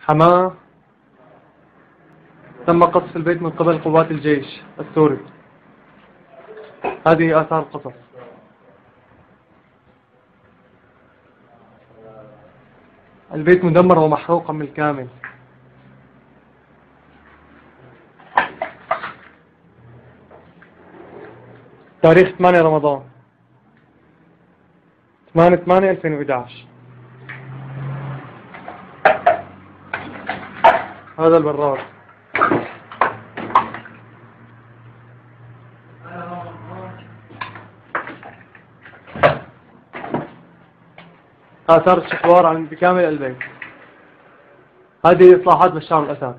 حماه تم قصف البيت من قبل قوات الجيش السوري. هذه آثار القصف. البيت مدمر ومحروقا بالكامل تاريخ 8 رمضان. 8 8 2011 هذا البراد آثار الشحوار عن بكامل البيت. هذه إصلاحات بشار الأسد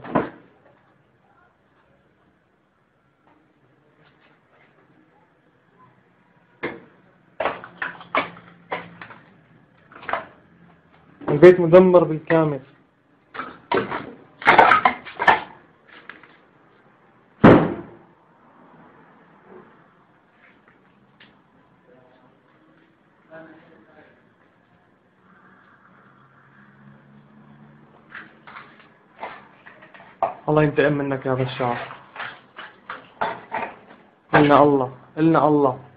البيت مدمر بالكامل. الله ينتقم منك يا بشار. إلنا الله إلنا الله.